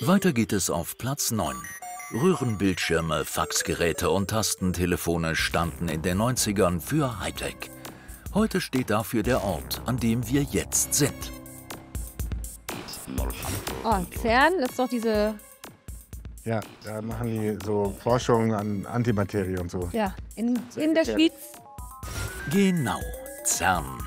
Weiter geht es auf Platz 9. Röhrenbildschirme, Faxgeräte und Tastentelefone standen in den 90ern für Hightech. Heute steht dafür der Ort, an dem wir jetzt sind. Oh, CERN ist doch diese. Ja, da machen die so Forschung an Antimaterie und so. Ja, in, in der Schweiz. Genau, CERN.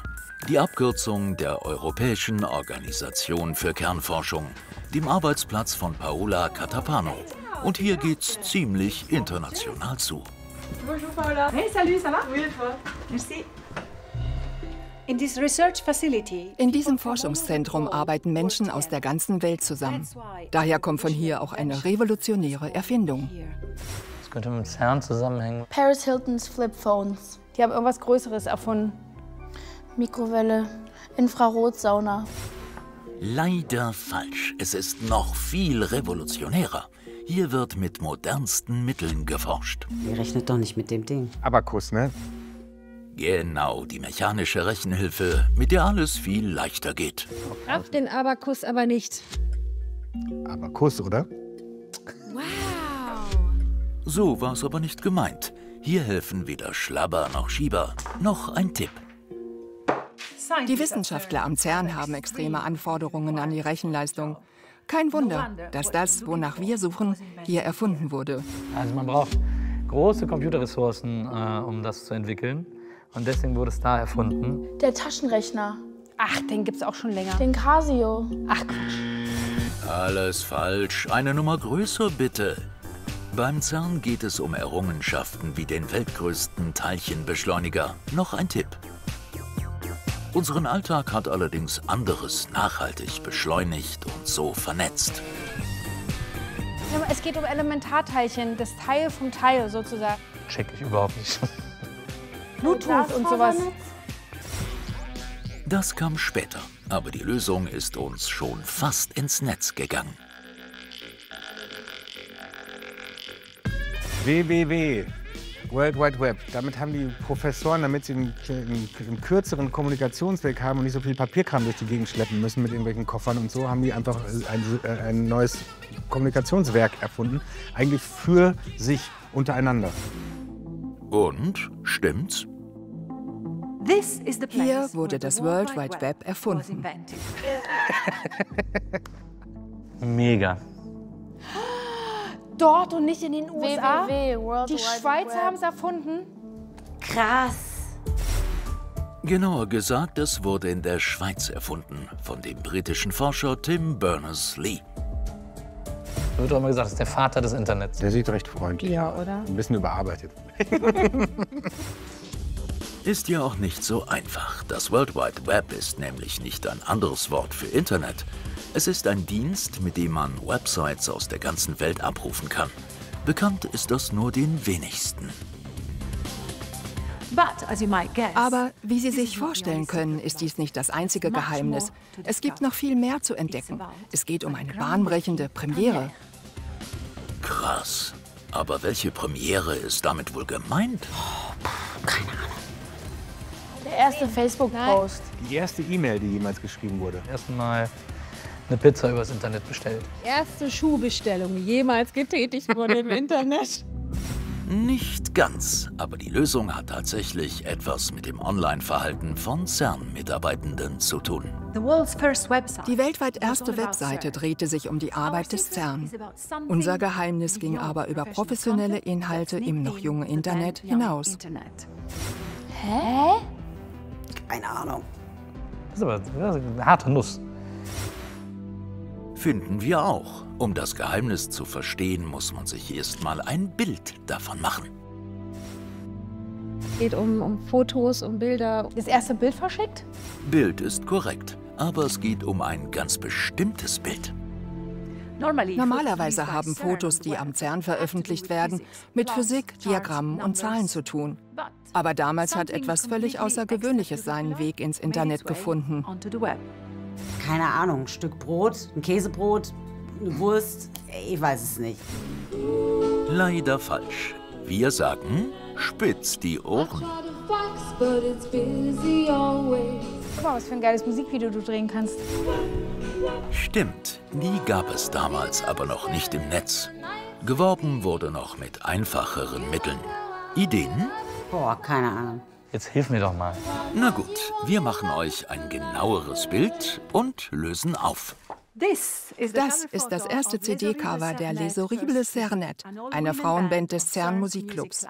Die Abkürzung der Europäischen Organisation für Kernforschung, dem Arbeitsplatz von Paola Catapano. Und hier geht's ziemlich international zu. Bonjour Paola. Hey, salut, ça va? Oui, toi? Merci. In diesem Forschungszentrum arbeiten Menschen aus der ganzen Welt zusammen. Daher kommt von hier auch eine revolutionäre Erfindung. Das könnte mit CERN zusammenhängen. Paris Hiltons Flip Phones. Die haben irgendwas Größeres erfunden. Mikrowelle, Infrarotsauna. Leider falsch. Es ist noch viel revolutionärer. Hier wird mit modernsten Mitteln geforscht. Ihr rechnet doch nicht mit dem Ding. Abakus, ne? Genau, die mechanische Rechenhilfe, mit der alles viel leichter geht. Auf den Abakus aber nicht. Abakus, oder? So war es aber nicht gemeint. Hier helfen weder Schlabber noch Schieber. Noch ein Tipp. Die Wissenschaftler am CERN haben extreme Anforderungen an die Rechenleistung. Kein Wunder, dass das, wonach wir suchen, hier erfunden wurde. Also man braucht große Computerressourcen, äh, um das zu entwickeln. Und deswegen wurde es da erfunden. Der Taschenrechner. Ach, den gibt's auch schon länger. Den Casio. Ach Quatsch. Alles falsch. Eine Nummer größer bitte. Beim CERN geht es um Errungenschaften wie den weltgrößten Teilchenbeschleuniger. Noch ein Tipp. Unseren Alltag hat allerdings anderes nachhaltig beschleunigt und so vernetzt. Es geht um Elementarteilchen, das Teil vom Teil sozusagen. Check ich überhaupt nicht. Bluetooth und sowas. Das kam später, aber die Lösung ist uns schon fast ins Netz gegangen. WWW. World Wide Web. Damit haben die Professoren, damit sie einen, einen, einen, kürzeren Kommunikationsweg haben und nicht so viel Papierkram durch die Gegend schleppen müssen mit irgendwelchen Koffern und so, haben die einfach ein, ein neues Kommunikationswerk erfunden. Eigentlich für sich untereinander. Und stimmt's? Hier wurde das World Wide Web erfunden. Mega. Dort und nicht in den USA? www, World Die Schweizer haben es erfunden. Krass. Genauer gesagt, es wurde in der Schweiz erfunden, von dem britischen Forscher Tim Berners-Lee. Da wird auch immer gesagt, das ist der Vater des Internets. Der sieht recht freundlich Ja, oder? Ein bisschen überarbeitet. Ist ja auch nicht so einfach. Das World Wide Web ist nämlich nicht ein anderes Wort für Internet. Es ist ein Dienst, mit dem man Websites aus der ganzen Welt abrufen kann. Bekannt ist das nur den wenigsten. Aber wie Sie sich vorstellen können, ist dies nicht das einzige Geheimnis. Es gibt noch viel mehr zu entdecken. Es geht um eine bahnbrechende Premiere. Krass. Aber welche Premiere ist damit wohl gemeint? Der erste Facebook-Post. Die erste E-Mail, die jemals geschrieben wurde. Ersten Mal eine Pizza übers Internet bestellt. Erste Schuhbestellung jemals getätigt wurde im Internet. Nicht ganz, aber die Lösung hat tatsächlich etwas mit dem Online-Verhalten von CERN-Mitarbeitenden zu tun. Die weltweit erste Webseite drehte sich um die Arbeit des CERN. Unser Geheimnis ging aber über professionelle Inhalte im noch jungen Internet hinaus. Hä? Keine Ahnung. Das ist aber das ist eine harte Nuss. Finden wir auch. Um das Geheimnis zu verstehen, muss man sich erst mal ein Bild davon machen. Es geht um, um Fotos, um Bilder. Das erste Bild verschickt? Bild ist korrekt, aber es geht um ein ganz bestimmtes Bild. Normalerweise haben Fotos, die am CERN veröffentlicht werden, mit Physik, Diagrammen und Zahlen zu tun. Aber damals hat etwas völlig Außergewöhnliches seinen Weg ins Internet gefunden. Keine Ahnung. Ein Stück Brot, ein Käsebrot, eine Wurst. Ich weiß es nicht. Leider falsch. Wir sagen, spitz die Ohren. Guck mal, was für ein geiles Musikvideo du drehen kannst. Stimmt. Die gab es damals aber noch nicht im Netz. Geworben wurde noch mit einfacheren Mitteln. Ideen? Boah, keine Ahnung. Jetzt hilf mir doch mal. Na gut, wir machen euch ein genaueres Bild und lösen auf. Das ist das erste CD-Cover der Les Horribles Cernet, einer Frauenband des CERN Musikclubs.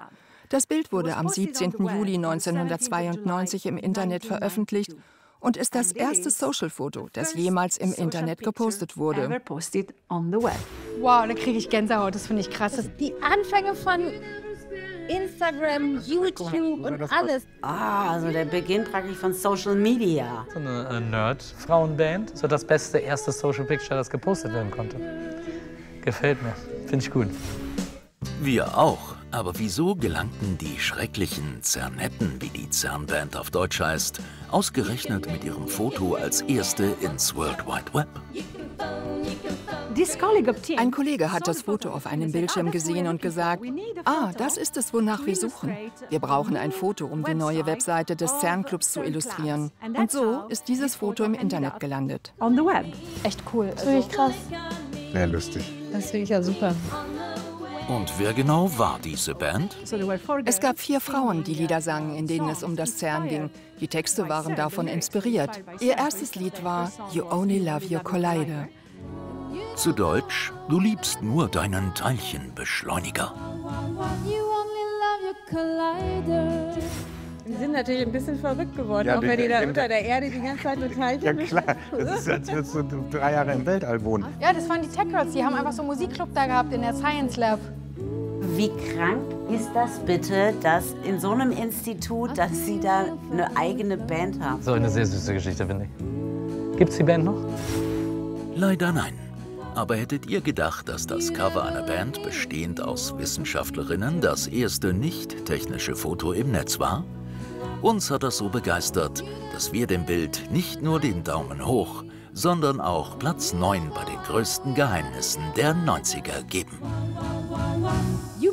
Das Bild wurde am 17. Juli 1992 im Internet veröffentlicht und ist das erste Social-Foto, das jemals im Internet gepostet wurde. Wow, da kriege ich Gänsehaut, das finde ich krass. Das die Anfänge von Instagram, YouTube und alles. Ah, also der Beginn praktisch von Social Media. So eine äh, Nerd-Frauenband. So das beste erste Social Picture, das gepostet werden konnte. Gefällt mir. Finde ich gut. Wir auch. Aber wieso gelangten die schrecklichen Zernetten, wie die Zernband auf Deutsch heißt, ausgerechnet mit ihrem Foto als erste ins World Wide Web? Ein Kollege hat das Foto auf einem Bildschirm gesehen und gesagt, ah, das ist es, wonach wir suchen. Wir brauchen ein Foto, um die neue Webseite des CERN-Clubs zu illustrieren. Und so ist dieses Foto im Internet gelandet. Echt cool. Das ist wirklich krass. Sehr lustig. Das finde ich ja super. Und wer genau war diese Band? Es gab vier Frauen, die Lieder sangen, in denen es um das CERN ging. Die Texte waren davon inspiriert. Ihr erstes Lied war You Only Love Your Collider. Zu Deutsch, du liebst nur deinen Teilchenbeschleuniger. Die sind natürlich ein bisschen verrückt geworden, Ja, auch wenn die da unter der Erde die ganze Zeit mit Teilchen Ja klar, das ist, als würdest du drei Jahre im Weltall wohnen. Ja, das waren die Tech Girls. Die haben einfach so einen Musikclub da gehabt in der Science Lab. Wie krank ist das bitte, dass in so einem Institut, dass sie da eine eigene Band haben? So eine sehr süße Geschichte, finde ich. Gibt's die Band noch? Leider nein. Aber hättet ihr gedacht, dass das Cover einer Band bestehend aus Wissenschaftlerinnen das erste nicht-technische Foto im Netz war? Uns hat das so begeistert, dass wir dem Bild nicht nur den Daumen hoch, sondern auch Platz 9 bei den größten Geheimnissen der 90er geben. You.